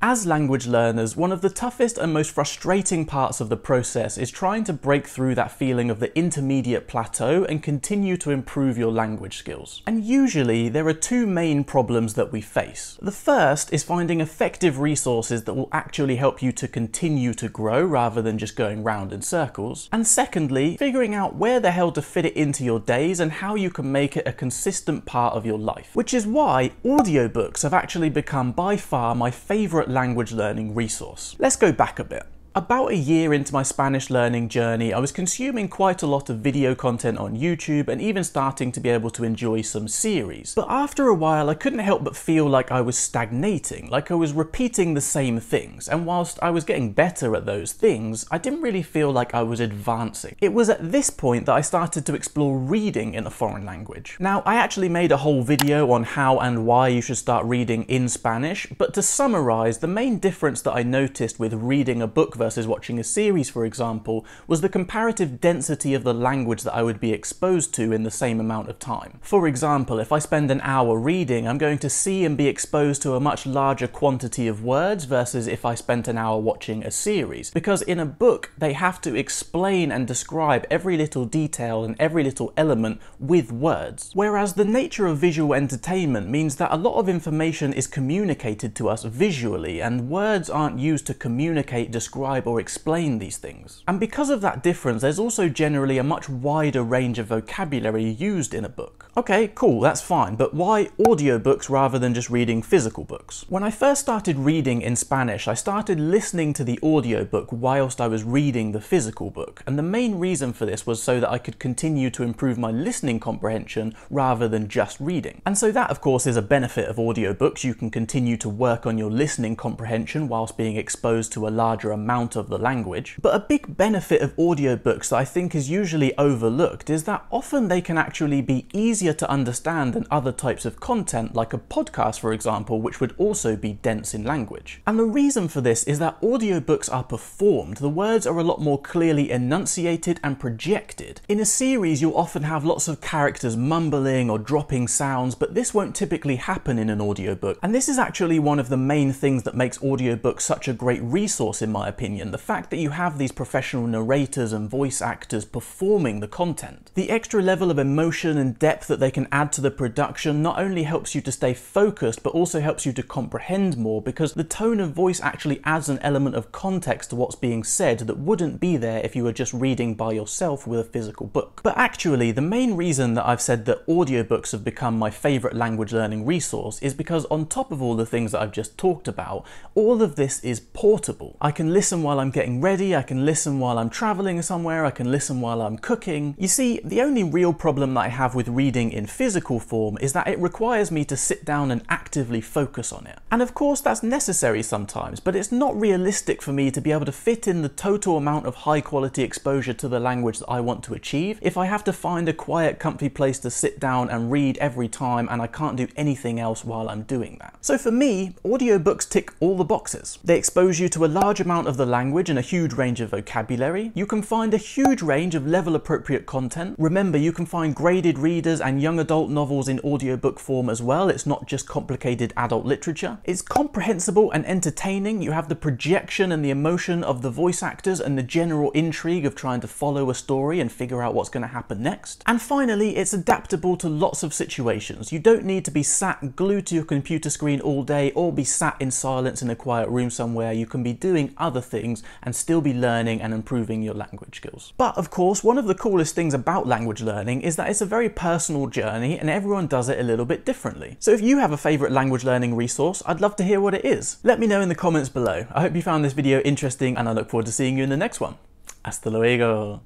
As language learners, one of the toughest and most frustrating parts of the process is trying to break through that feeling of the intermediate plateau and continue to improve your language skills. And usually, there are two main problems that we face. The first is finding effective resources that will actually help you to continue to grow rather than just going round in circles. And secondly, figuring out where the hell to fit it into your days and how you can make it a consistent part of your life. Which is why audiobooks have actually become by far my favourite language learning resource. Let's go back a bit. About a year into my Spanish learning journey, I was consuming quite a lot of video content on YouTube and even starting to be able to enjoy some series. But after a while, I couldn't help but feel like I was stagnating, like I was repeating the same things. And whilst I was getting better at those things, I didn't really feel like I was advancing. It was at this point that I started to explore reading in a foreign language. Now, I actually made a whole video on how and why you should start reading in Spanish, but to summarize, the main difference that I noticed with reading a book versus versus watching a series, for example, was the comparative density of the language that I would be exposed to in the same amount of time. For example, if I spend an hour reading, I'm going to see and be exposed to a much larger quantity of words versus if I spent an hour watching a series. Because in a book, they have to explain and describe every little detail and every little element with words. Whereas the nature of visual entertainment means that a lot of information is communicated to us visually, and words aren't used to communicate, describe, describe or explain these things. And because of that difference, there's also generally a much wider range of vocabulary used in a book. Okay, cool, that's fine, but why audiobooks rather than just reading physical books? When I first started reading in Spanish, I started listening to the audiobook whilst I was reading the physical book, and the main reason for this was so that I could continue to improve my listening comprehension rather than just reading. And so that, of course, is a benefit of audiobooks. You can continue to work on your listening comprehension whilst being exposed to a larger amount of the language. But a big benefit of audiobooks that I think is usually overlooked is that often they can actually be easier easier to understand than other types of content, like a podcast, for example, which would also be dense in language. And the reason for this is that audiobooks are performed. The words are a lot more clearly enunciated and projected. In a series, you'll often have lots of characters mumbling or dropping sounds, but this won't typically happen in an audiobook. And this is actually one of the main things that makes audiobooks such a great resource, in my opinion. The fact that you have these professional narrators and voice actors performing the content. The extra level of emotion and depth that they can add to the production not only helps you to stay focused, but also helps you to comprehend more because the tone of voice actually adds an element of context to what's being said that wouldn't be there if you were just reading by yourself with a physical book. But actually, the main reason that I've said that audiobooks have become my favourite language learning resource is because on top of all the things that I've just talked about, all of this is portable. I can listen while I'm getting ready, I can listen while I'm travelling somewhere, I can listen while I'm cooking. You see, the only real problem that I have with reading in physical form is that it requires me to sit down and actively focus on it. And of course that's necessary sometimes, but it's not realistic for me to be able to fit in the total amount of high quality exposure to the language that I want to achieve if I have to find a quiet comfy place to sit down and read every time and I can't do anything else while I'm doing that. So for me, audiobooks tick all the boxes. They expose you to a large amount of the language and a huge range of vocabulary. You can find a huge range of level appropriate content. Remember, you can find graded readers and young adult novels in audiobook form as well. It's not just complicated adult literature. It's comprehensible and entertaining. You have the projection and the emotion of the voice actors and the general intrigue of trying to follow a story and figure out what's going to happen next. And finally, it's adaptable to lots of situations. You don't need to be sat glued to your computer screen all day or be sat in silence in a quiet room somewhere. You can be doing other things and still be learning and improving your language skills. But of course, one of the coolest things about language learning is that it's a very personal journey and everyone does it a little bit differently. So if you have a favourite language learning resource, I'd love to hear what it is. Let me know in the comments below. I hope you found this video interesting and I look forward to seeing you in the next one. Hasta luego.